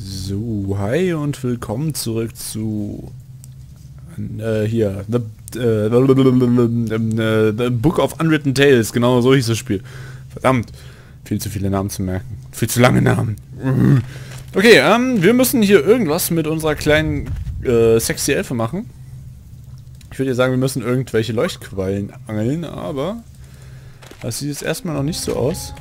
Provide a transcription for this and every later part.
So, hi und willkommen zurück zu äh, hier the, äh, the Book of Unwritten Tales, genau so hieß das Spiel. Verdammt, viel zu viele Namen zu merken, viel zu lange Namen. Okay, ähm, wir müssen hier irgendwas mit unserer kleinen äh, sexy Elfe machen. Ich würde sagen, wir müssen irgendwelche Leuchtquallen angeln, aber das sieht jetzt erstmal noch nicht so aus.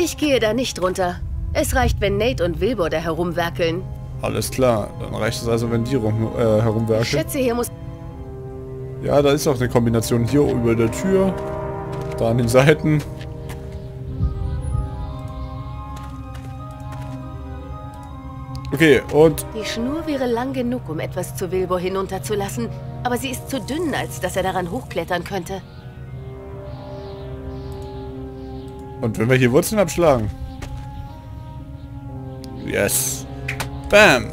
Ich gehe da nicht runter. Es reicht, wenn Nate und Wilbur da herumwerkeln. Alles klar, dann reicht es also, wenn die rum, äh, herumwerkeln. Ich schätze, hier muss... Ja, da ist auch eine Kombination hier über der Tür, da an den Seiten. Okay, und... Die Schnur wäre lang genug, um etwas zu Wilbur hinunterzulassen, aber sie ist zu dünn, als dass er daran hochklettern könnte. Und wenn wir hier Wurzeln abschlagen? Yes. Bam.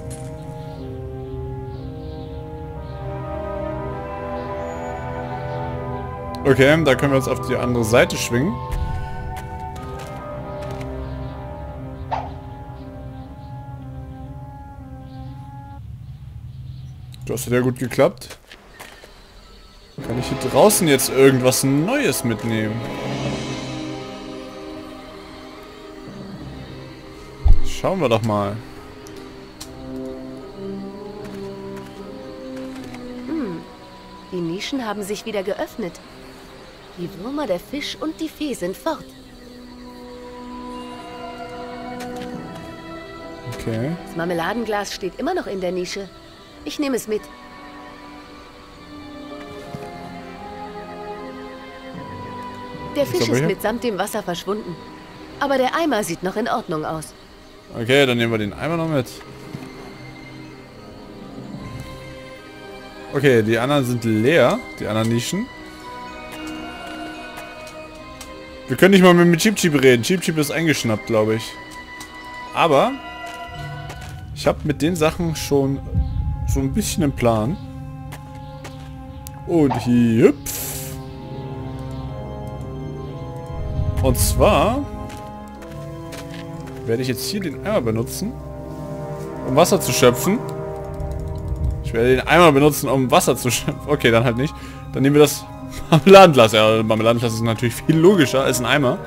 Okay, da können wir uns auf die andere Seite schwingen. Das hat ja gut geklappt. Kann ich hier draußen jetzt irgendwas Neues mitnehmen? Schauen wir doch mal. Hm. Die Nischen haben sich wieder geöffnet. Die Würmer, der Fisch und die Fee sind fort. Okay. Das Marmeladenglas steht immer noch in der Nische. Ich nehme es mit. Der Fisch ist mitsamt dem Wasser verschwunden. Aber der Eimer sieht noch in Ordnung aus. Okay, dann nehmen wir den Eimer noch mit. Okay, die anderen sind leer, die anderen Nischen. Wir können nicht mal mit Cheap Cheap reden. Cheap Cheap ist eingeschnappt, glaube ich. Aber ich habe mit den Sachen schon so ein bisschen einen Plan. Und hüpf. Und zwar werde ich jetzt hier den Eimer benutzen, um Wasser zu schöpfen. Ich werde den Eimer benutzen, um Wasser zu schöpfen. Okay, dann halt nicht. Dann nehmen wir das Marmeladenglas. Ja, Marmeladenglas ist natürlich viel logischer als ein Eimer.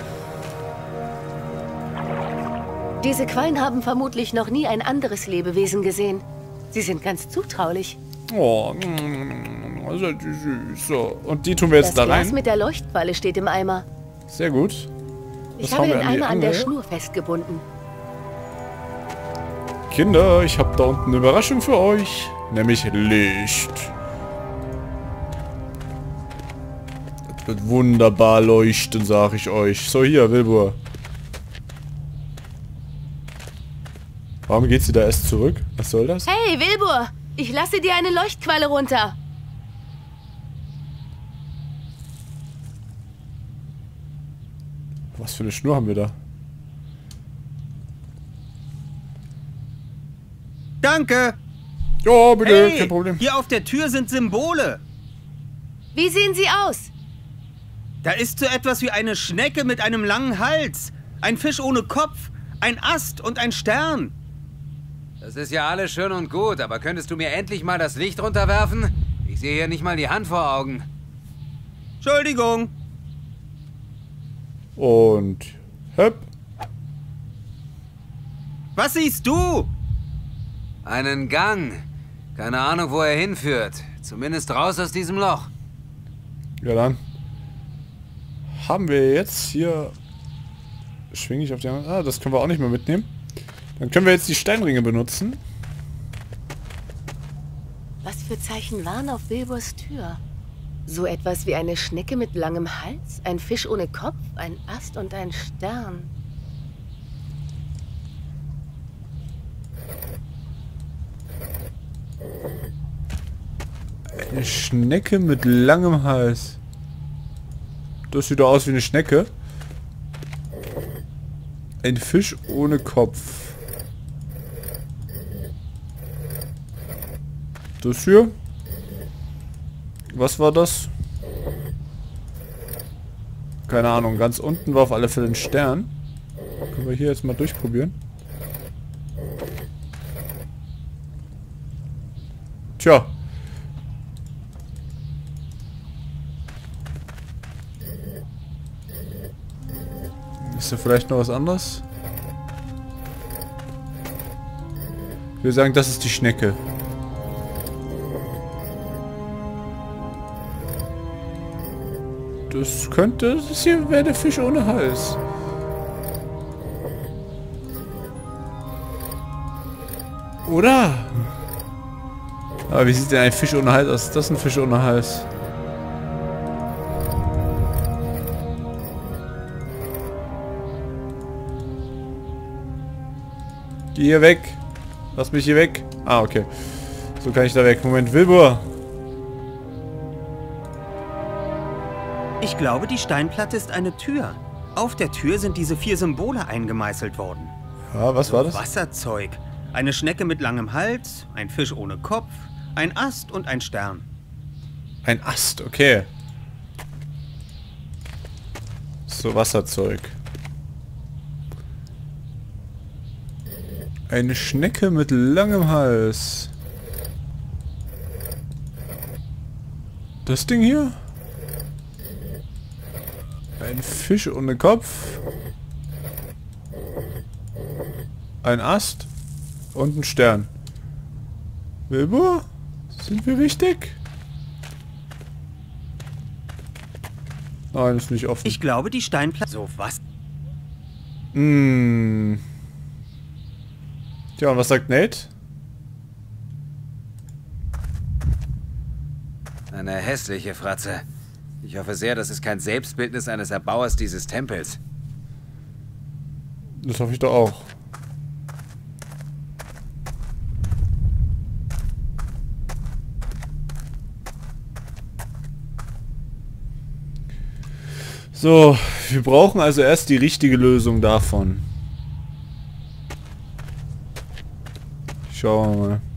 Diese Quallen haben vermutlich noch nie ein anderes Lebewesen gesehen. Sie sind ganz zutraulich. Oh, das ist süß. So, und die tun wir jetzt das da rein. Das Glas mit der Leuchtqualle steht im Eimer. Sehr gut. Ich habe den Eimer an der Schnur festgebunden. Kinder, ich habe da unten eine Überraschung für euch. Nämlich Licht. Das wird wunderbar leuchten, sag ich euch. So, hier, Wilbur. Warum geht sie da erst zurück? Was soll das? Hey, Wilbur! Ich lasse dir eine Leuchtqualle runter. Für eine Schnur haben wir da? Danke! Ja, bitte, hey, kein Problem. Hier auf der Tür sind Symbole. Wie sehen sie aus? Da ist so etwas wie eine Schnecke mit einem langen Hals, ein Fisch ohne Kopf, ein Ast und ein Stern. Das ist ja alles schön und gut, aber könntest du mir endlich mal das Licht runterwerfen? Ich sehe hier nicht mal die Hand vor Augen. Entschuldigung. Und höpp. Was siehst du? Einen Gang. Keine Ahnung, wo er hinführt. Zumindest raus aus diesem Loch. Ja dann. Haben wir jetzt hier... Schwinge ich auf die andere... Ah, das können wir auch nicht mehr mitnehmen. Dann können wir jetzt die Steinringe benutzen. Was für Zeichen waren auf Wilburs Tür? So etwas wie eine Schnecke mit langem Hals, ein Fisch ohne Kopf, ein Ast und ein Stern. Eine Schnecke mit langem Hals. Das sieht doch aus wie eine Schnecke. Ein Fisch ohne Kopf. Das hier? Was war das? Keine Ahnung. Ganz unten war auf alle Fälle ein Stern. Können wir hier jetzt mal durchprobieren. Tja. Ist da vielleicht noch was anderes? Würde sagen, das ist die Schnecke. Das könnte... Das hier wäre der Fisch ohne Hals. Oder? Aber wie sieht denn ein Fisch ohne Hals aus? Das ist ein Fisch ohne Hals. Geh hier weg. Lass mich hier weg. Ah, okay. So kann ich da weg. Moment, Wilbur. Ich glaube, die Steinplatte ist eine Tür. Auf der Tür sind diese vier Symbole eingemeißelt worden. Ja, was war das? Wasserzeug. Eine Schnecke mit langem Hals, ein Fisch ohne Kopf, ein Ast und ein Stern. Ein Ast, okay. So, Wasserzeug. Eine Schnecke mit langem Hals. Das Ding hier? Ein Fisch ohne Kopf. Ein Ast. Und ein Stern. Wilbur? Sind wir richtig? Nein, ist nicht offen. Ich glaube, die Steinplatte... So, was? Hm. Tja, und was sagt Nate? Eine hässliche Fratze. Ich hoffe sehr, das ist kein Selbstbildnis eines Erbauers dieses Tempels. Das hoffe ich doch auch. So, wir brauchen also erst die richtige Lösung davon. Schauen wir mal.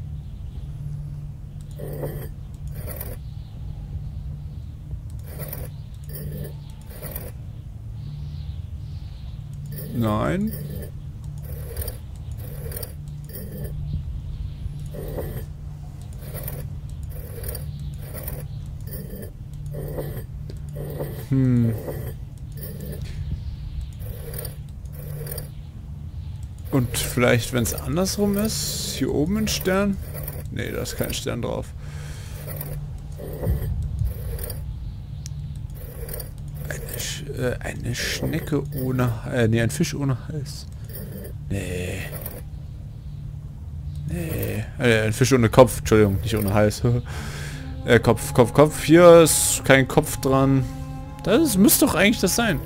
Nein. Hm. Und vielleicht, wenn es andersrum ist, hier oben ein Stern? Ne, da ist kein Stern drauf. Eine, Äh, eine Schnecke ohne... Äh, ne, ein Fisch ohne Hals. Nee. Nee. Äh, ein Fisch ohne Kopf, Entschuldigung, nicht ohne Hals. äh, Kopf, Kopf, Kopf. Hier ist kein Kopf dran. Das müsste doch eigentlich das sein.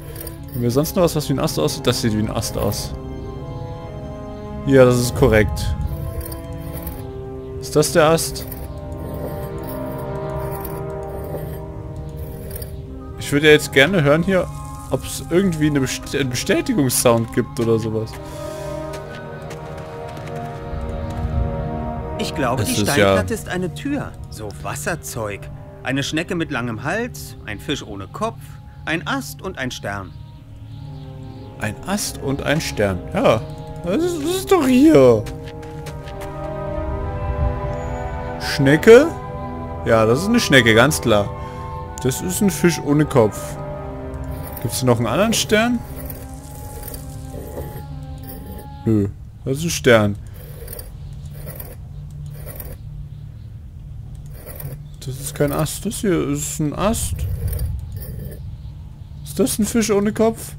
Haben wir sonst noch was, was wie ein Ast aussieht? Das sieht wie ein Ast aus. Ja, das ist korrekt. Ist das der Ast? Ich würde ja jetzt gerne hören hier, ob es irgendwie eine Best einen Bestätigungssound gibt oder sowas. Ich glaube, Es die ist Steinplatte ja- ist eine Tür. So, Wasserzeug. Eine Schnecke mit langem Hals, ein Fisch ohne Kopf, ein Ast und ein Stern. Ein Ast und ein Stern. Ja, das ist, das ist doch hier. Schnecke? Ja, das ist eine Schnecke, ganz klar. Das ist ein Fisch ohne Kopf. Gibt es noch einen anderen Stern? Nö, das ist ein Stern. Das ist kein Ast. Das hier ist ein Ast. Ist das ein Fisch ohne Kopf?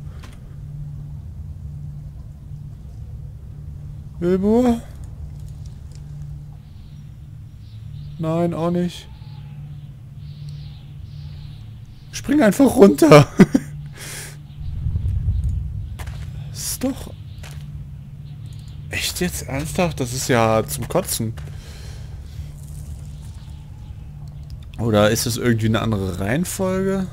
Wilbur? Nein, auch nicht. Spring einfach runter. ist doch... Echt jetzt? Ernsthaft? Das ist ja zum Kotzen. Oder ist es irgendwie eine andere Reihenfolge?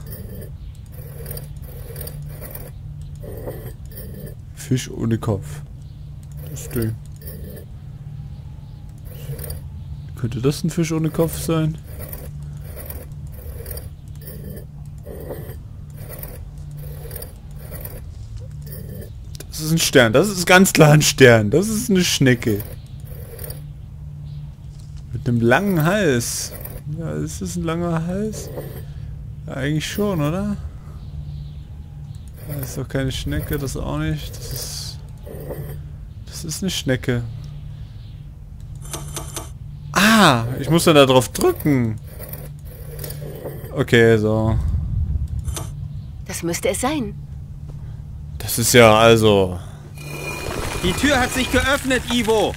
Fisch ohne Kopf. Das Ding. Könnte das ein Fisch ohne Kopf sein? Ein Stern. Das ist ganz klar ein Stern. Das ist eine Schnecke. Mit einem langen Hals. Ja, ist das ein langer Hals? Ja, eigentlich schon, oder? Das ist doch keine Schnecke, das auch nicht. Das ist... Das ist eine Schnecke. Ah, ich muss dann da drauf drücken. Okay, so. Das müsste es sein. Das ist ja also... Die Tür hat sich geöffnet, Ivo.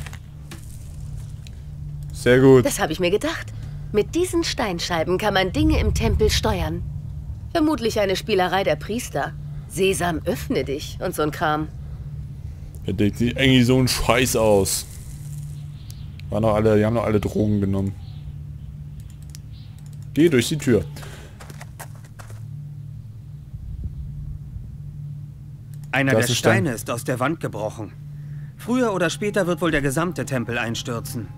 Sehr gut. Das habe ich mir gedacht. Mit diesen Steinscheiben kann man Dinge im Tempel steuern. Vermutlich eine Spielerei der Priester. Sesam, öffne dich und so ein Kram. Der denkt sich eigentlich so ein Scheiß aus. Waren doch alle, die haben doch alle Drogen genommen. Geh durch die Tür. Einer Da der ist ein Stein. Steine ist aus der Wand gebrochen. Früher oder später wird wohl der gesamte Tempel einstürzen.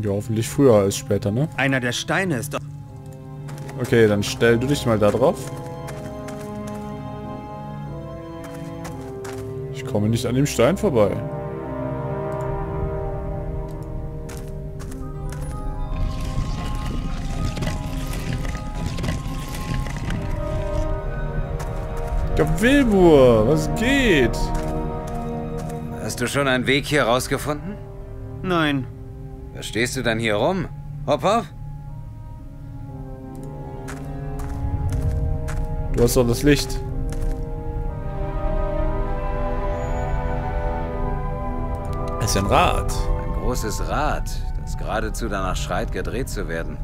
Ja, hoffentlich früher als später, ne? Einer der Steine ist... Okay, dann stell du dich mal da drauf. Ich komme nicht an dem Stein vorbei. Ja, Wilbur, was geht? Hast du schon einen Weg hier rausgefunden? Nein, Was stehst du dann hier rum? Hopp, hopp. Du hast doch das Licht. Das ist ja ein Rad. Ein großes Rad, das geradezu danach schreit, gedreht zu werden.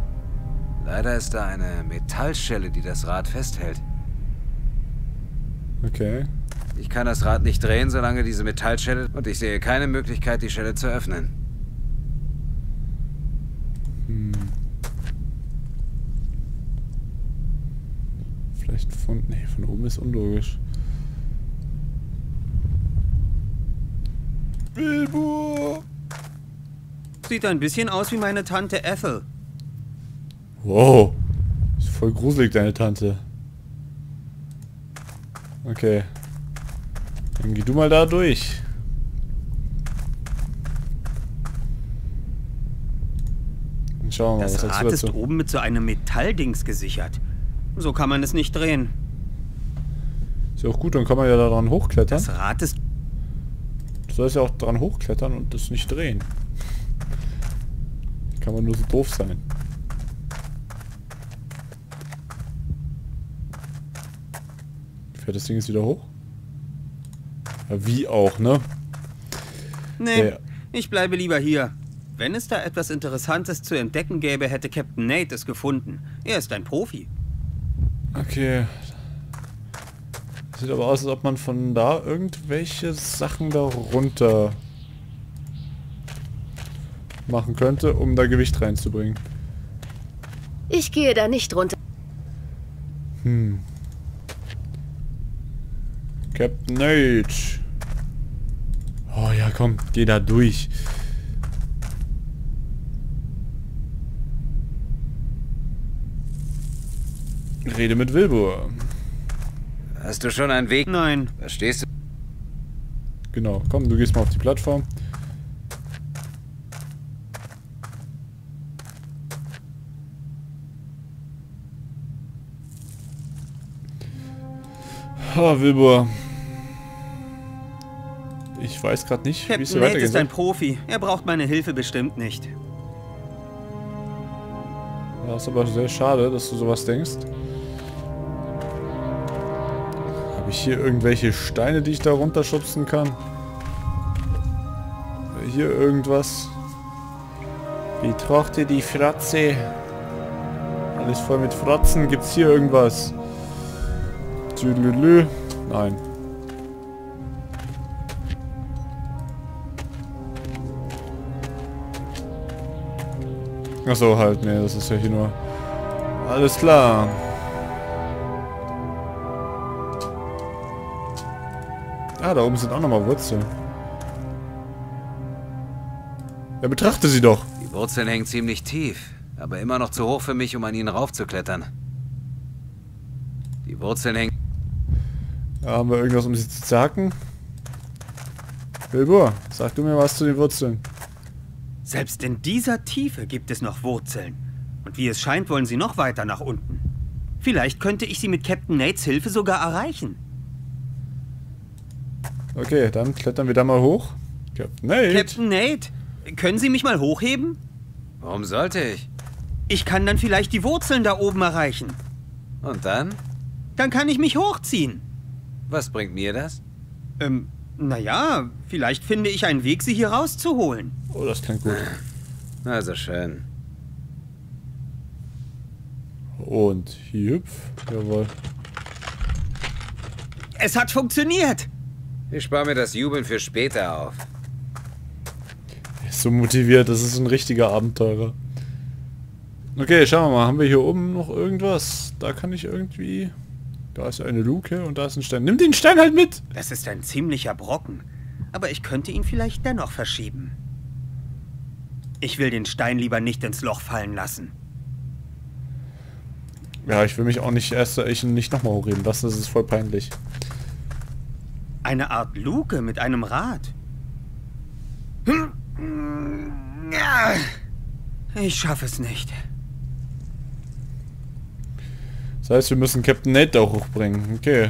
Leider ist da eine Metallschelle, die das Rad festhält. Okay. Ich kann das Rad nicht drehen, solange diese Metallschelle... Und ich sehe keine Möglichkeit, die Schelle zu öffnen. Vielleicht von... Nee, von oben ist unlogisch. Wilbur! sieht ein bisschen aus wie meine Tante Ethel. Wow. Ist voll gruselig, deine Tante. Okay. Dann geh du mal da durch. Und schauen wir mal, Das was Rad ist dazu? oben mit so einem Metalldings gesichert. So kann man es nicht drehen. Ist ja auch gut, dann kann man ja daran hochklettern. Das Rad ist... Du sollst ja auch dran hochklettern und das nicht drehen. Kann man nur so doof sein. Fährt das Ding jetzt wieder hoch? Ja, wie auch, ne? Nee, Ja. ich bleibe lieber hier. Wenn es da etwas Interessantes zu entdecken gäbe, hätte Captain Nate es gefunden. Er ist ein Profi. Okay. Sieht aber aus, als ob man von da irgendwelche Sachen da runter machen könnte, um da Gewicht reinzubringen. Ich gehe da nicht runter. Hm. Captain Nate. Oh ja, komm, geh da durch. Rede mit Wilbur. Hast du schon einen Weg? Nein, Was stehst du? Genau, komm, du gehst mal auf die Plattform. Ah, Wilbur. Ich weiß gerade nicht, wie es hier weitergeht. ist ein Profi. Er braucht meine Hilfe bestimmt nicht. Ja, ist aber sehr schade, dass du sowas denkst. Habe ich hier irgendwelche Steine, die ich da runterschubsen kann? Hier irgendwas? Betrachte die Fratze. Alles voll mit Fratzen. Gibt's hier irgendwas? Tüdelülü. Nein. Achso, halt, nee, das ist ja hier nur... Alles klar. Ah, da oben sind auch nochmal Wurzeln. Ja, betrachte sie doch. Die Wurzeln hängen ziemlich tief, aber immer noch zu hoch für mich, um an ihnen raufzuklettern. Die Wurzeln hängen... Ja, haben wir irgendwas, um sie zu zerhacken? Wilbur, sag du mir was zu den Wurzeln. Selbst in dieser Tiefe gibt es noch Wurzeln. Und wie es scheint, wollen sie noch weiter nach unten. Vielleicht könnte ich sie mit Captain Nates Hilfe sogar erreichen. Okay, dann klettern wir da mal hoch. Captain Nate. Captain Nate, können Sie mich mal hochheben? Warum sollte ich? Ich kann dann vielleicht die Wurzeln da oben erreichen. Und dann? Dann kann ich mich hochziehen. Was bringt mir das? Ähm, naja, vielleicht finde ich einen Weg, sie hier rauszuholen. Oh, das klingt gut. Also schön. Und hier hüpf. Jawohl. Es hat funktioniert. Ich spare mir das Jubeln für später auf. Er ist so motiviert, das ist ein richtiger Abenteurer. Okay, schauen wir mal, haben wir hier oben noch irgendwas? Da kann ich irgendwie... Da ist eine Luke und da ist ein Stein. Nimm den Stein halt mit! Das ist ein ziemlicher Brocken. Aber ich könnte ihn vielleicht dennoch verschieben. Ich will den Stein lieber nicht ins Loch fallen lassen. Ja, ich will mich auch nicht erst ich nicht nochmal hochreden lassen, das ist voll peinlich. Eine Art Luke mit einem Rad. Hm. Ja. Ich schaffe es nicht. Das heißt, wir müssen Captain Nate da hochbringen. Okay.